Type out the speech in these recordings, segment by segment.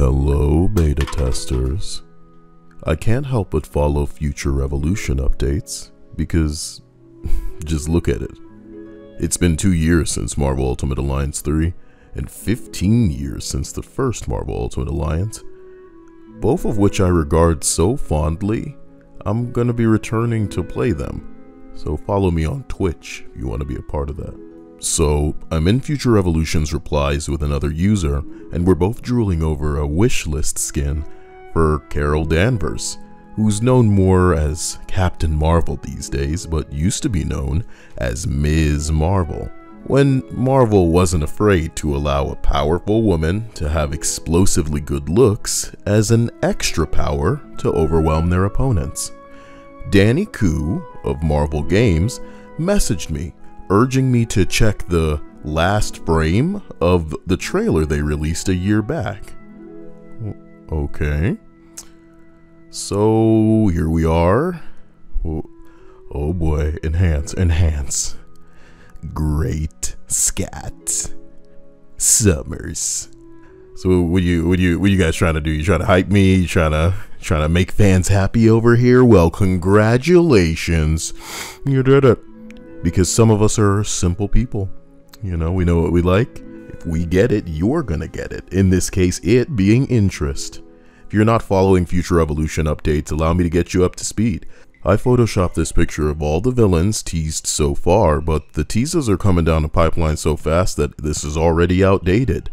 Hello, beta testers. I can't help but follow future Revolution updates because just look at it. It's been two years since Marvel Ultimate Alliance 3 and 15 years since the first Marvel Ultimate Alliance, both of which I regard so fondly, I'm gonna be returning to play them. So follow me on Twitch if you want to be a part of that. So, I'm in Future Revolution's replies with another user, and we're both drooling over a wish list skin for Carol Danvers, who's known more as Captain Marvel these days, but used to be known as Ms. Marvel. When Marvel wasn't afraid to allow a powerful woman to have explosively good looks as an extra power to overwhelm their opponents. Danny Koo of Marvel Games messaged me urging me to check the last frame of the trailer they released a year back. Okay. So here we are. Oh, boy, enhance, enhance. Great Scott Summers. So what you what you what you guys trying to do? You trying to hype me? You trying to trying to make fans happy over here? Well, congratulations. You did it because some of us are simple people. You know, we know what we like. If we get it, you're gonna get it. In this case, it being interest. If you're not following Future Revolution updates, allow me to get you up to speed. I photoshopped this picture of all the villains teased so far, but the teasers are coming down the pipeline so fast that this is already outdated.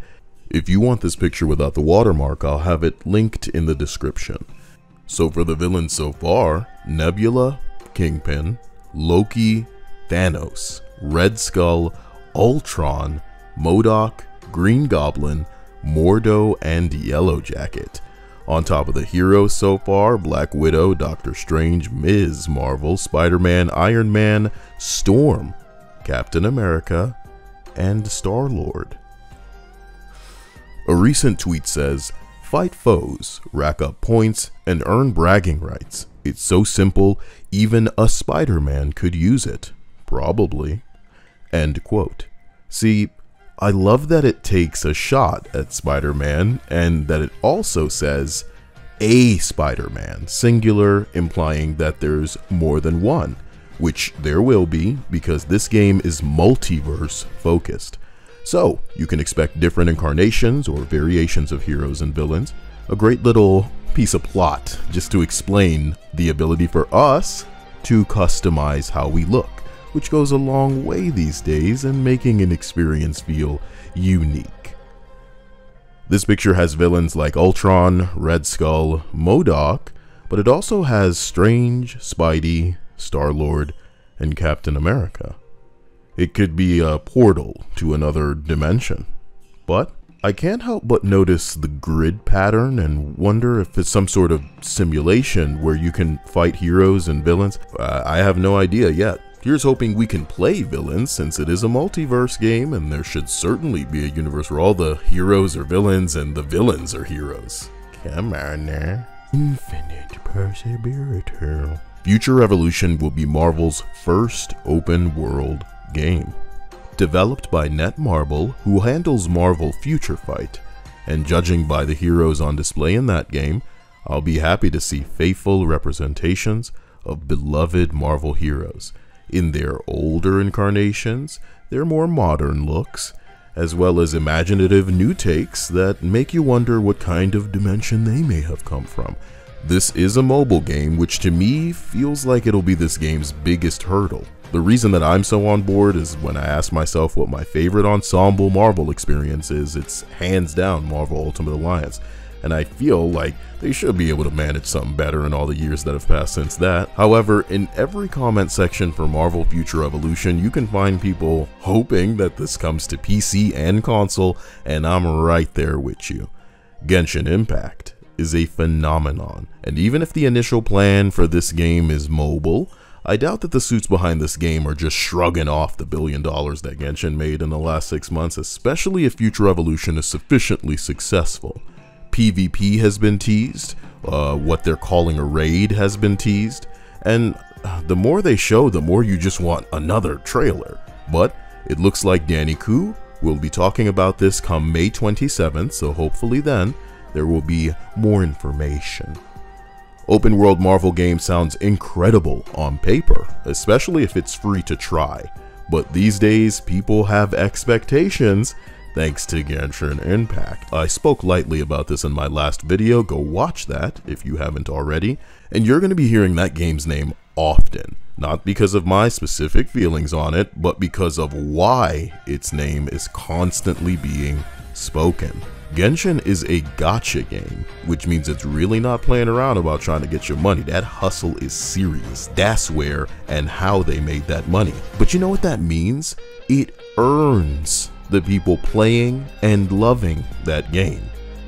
If you want this picture without the watermark, I'll have it linked in the description. So for the villains so far, Nebula, Kingpin, Loki, Thanos, Red Skull, Ultron, MODOK, Green Goblin, Mordo, and Yellow Jacket. On top of the heroes so far, Black Widow, Doctor Strange, Ms. Marvel, Spider-Man, Iron Man, Storm, Captain America, and Star-Lord. A recent tweet says, Fight foes, rack up points, and earn bragging rights. It's so simple, even a Spider-Man could use it. Probably. End quote. See, I love that it takes a shot at Spider Man and that it also says a Spider Man, singular, implying that there's more than one, which there will be because this game is multiverse focused. So, you can expect different incarnations or variations of heroes and villains. A great little piece of plot just to explain the ability for us to customize how we look which goes a long way these days in making an experience feel unique. This picture has villains like Ultron, Red Skull, MODOK, but it also has Strange, Spidey, Star-Lord, and Captain America. It could be a portal to another dimension. But I can't help but notice the grid pattern and wonder if it's some sort of simulation where you can fight heroes and villains. Uh, I have no idea yet. Here's hoping we can play villains since it is a multiverse game and there should certainly be a universe where all the heroes are villains and the villains are heroes. Come on now. Infinite Perseverator. Future Revolution will be Marvel's first open world game. Developed by Netmarble, who handles Marvel Future Fight, and judging by the heroes on display in that game, I'll be happy to see faithful representations of beloved Marvel heroes in their older incarnations, their more modern looks, as well as imaginative new takes that make you wonder what kind of dimension they may have come from. This is a mobile game, which to me feels like it'll be this game's biggest hurdle. The reason that I'm so on board is when I ask myself what my favorite ensemble Marvel experience is, it's hands down Marvel Ultimate Alliance and I feel like they should be able to manage something better in all the years that have passed since that. However, in every comment section for Marvel Future Revolution, you can find people hoping that this comes to PC and console, and I'm right there with you. Genshin Impact is a phenomenon, and even if the initial plan for this game is mobile, I doubt that the suits behind this game are just shrugging off the billion dollars that Genshin made in the last six months, especially if Future Revolution is sufficiently successful. PvP has been teased, uh, what they're calling a raid has been teased, and the more they show, the more you just want another trailer. But it looks like Danny Koo will be talking about this come May 27th, so hopefully then there will be more information. Open world Marvel game sounds incredible on paper, especially if it's free to try. But these days, people have expectations thanks to Genshin Impact. I spoke lightly about this in my last video, go watch that if you haven't already, and you're going to be hearing that game's name often. Not because of my specific feelings on it, but because of why its name is constantly being spoken. Genshin is a gacha game, which means it's really not playing around about trying to get your money. That hustle is serious. That's where and how they made that money. But you know what that means? It earns the people playing and loving that game.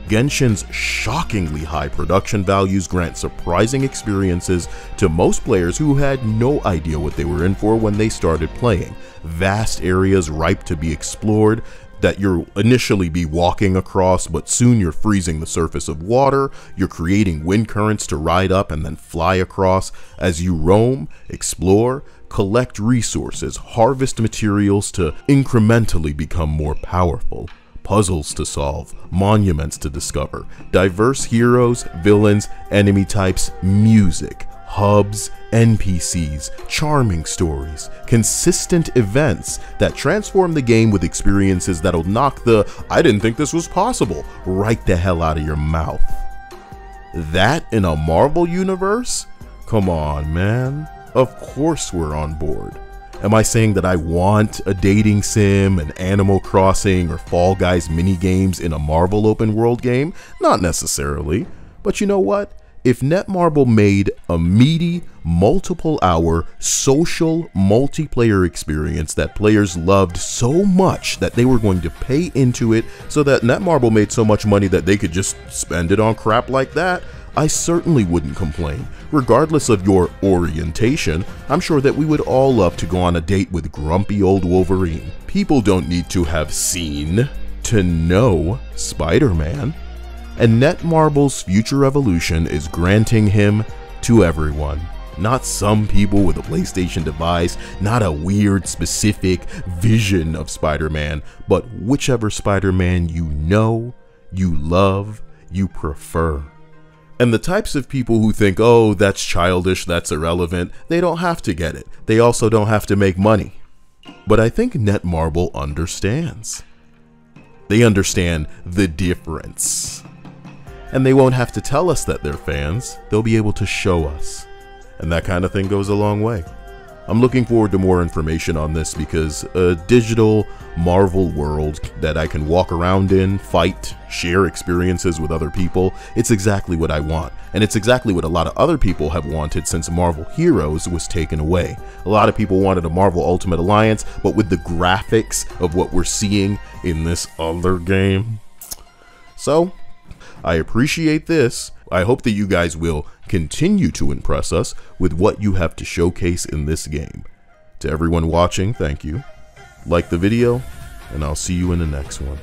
Genshin's shockingly high production values grant surprising experiences to most players who had no idea what they were in for when they started playing. Vast areas ripe to be explored, that you'll initially be walking across, but soon you're freezing the surface of water, you're creating wind currents to ride up and then fly across. As you roam, explore, collect resources, harvest materials to incrementally become more powerful, puzzles to solve, monuments to discover, diverse heroes, villains, enemy types, music, hubs, NPCs, charming stories, consistent events that transform the game with experiences that'll knock the I didn't think this was possible right the hell out of your mouth. That in a Marvel universe? Come on, man. Of course we're on board. Am I saying that I want a dating sim, an Animal Crossing, or Fall Guys mini games in a Marvel open world game? Not necessarily. But you know what? If Netmarble made a meaty, multiple hour social multiplayer experience that players loved so much that they were going to pay into it so that Netmarble made so much money that they could just spend it on crap like that, I certainly wouldn't complain. Regardless of your orientation, I'm sure that we would all love to go on a date with grumpy old Wolverine. People don't need to have seen to know Spider-Man and Netmarble's Future Revolution is granting him to everyone. Not some people with a PlayStation device, not a weird specific vision of Spider-Man, but whichever Spider-Man you know, you love, you prefer. And the types of people who think, oh, that's childish, that's irrelevant, they don't have to get it. They also don't have to make money. But I think Netmarble understands. They understand the difference. And they won't have to tell us that they're fans, they'll be able to show us. And that kind of thing goes a long way. I'm looking forward to more information on this because a digital Marvel world that I can walk around in, fight, share experiences with other people, it's exactly what I want. And it's exactly what a lot of other people have wanted since Marvel Heroes was taken away. A lot of people wanted a Marvel Ultimate Alliance, but with the graphics of what we're seeing in this other game. So, I appreciate this. I hope that you guys will continue to impress us with what you have to showcase in this game. To everyone watching, thank you. Like the video, and I'll see you in the next one.